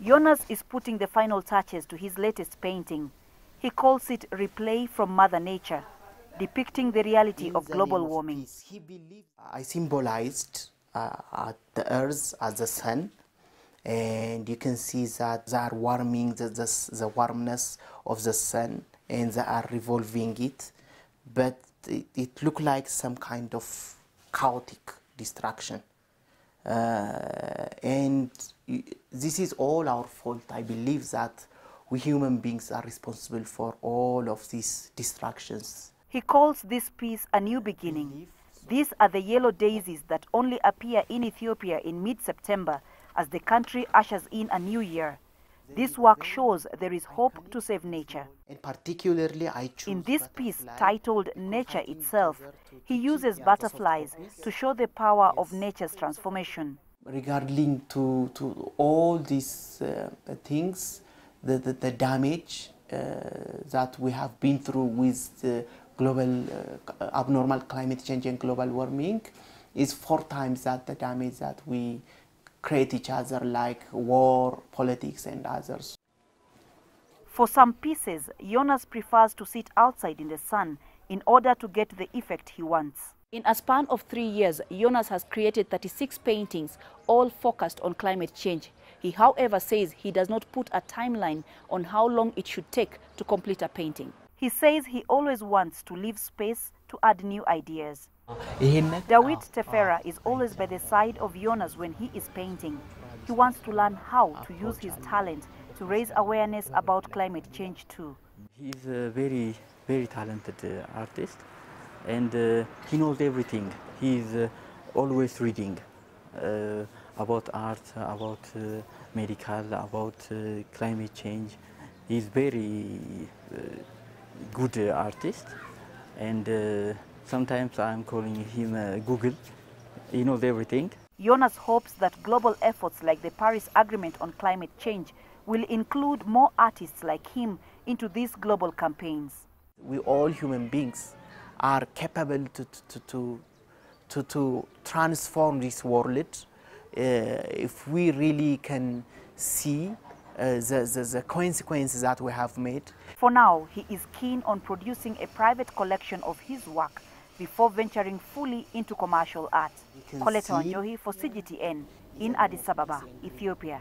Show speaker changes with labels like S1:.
S1: Jonas is putting the final touches to his latest painting. He calls it Replay from Mother Nature, depicting the reality of global warming.
S2: peace. He believed I symbolized uh, at the earth as the sun, and you can see that they are warming the, the, the warmness of the sun, and they are revolving it, but it, it looked like some kind of chaotic destruction. Uh, and this is all our fault. I believe that we human beings are responsible for all of these distractions.
S1: He calls this piece a new beginning. These are the yellow daisies that only appear in Ethiopia in mid-September as the country ushers in a new year. This work shows there is hope to save nature.
S2: And particularly, I choose
S1: In this piece titled Nature Itself, he uses butterflies to show the power of nature's transformation.
S2: regarding to, to all these uh, things, the, the, the damage uh, that we have been through with the global uh, abnormal climate change and global warming is four times that the damage that we create each other like war, politics and others.
S1: For some pieces, Jonas prefers to sit outside in the sun in order to get the effect he wants. In a span of three years, Jonas has created 36 paintings, all focused on climate change. He, however, says he does not put a timeline on how long it should take to complete a painting. He says he always wants to leave space to add new ideas. Dawit Tefera is always by the side of Jonas when he is painting. He wants to learn how to use his talent to raise awareness about climate change too.
S3: He's a very, very talented uh, artist and uh, he knows everything. He's uh, always reading uh, about art, about uh, medical, about uh, climate change. He's very uh, good uh, artist and uh, sometimes I'm calling him uh, Google. He knows everything.
S1: Jonas hopes that global efforts like the Paris Agreement on climate change will include more artists like him into these global campaigns.
S2: we all human beings are capable to, to, to, to, to transform this world uh, if we really can see uh, the, the, the consequences that we have made.
S1: For now, he is keen on producing a private collection of his work before venturing fully into commercial art.
S2: can
S1: Coletta for CGTN in Addis Ababa, Ethiopia.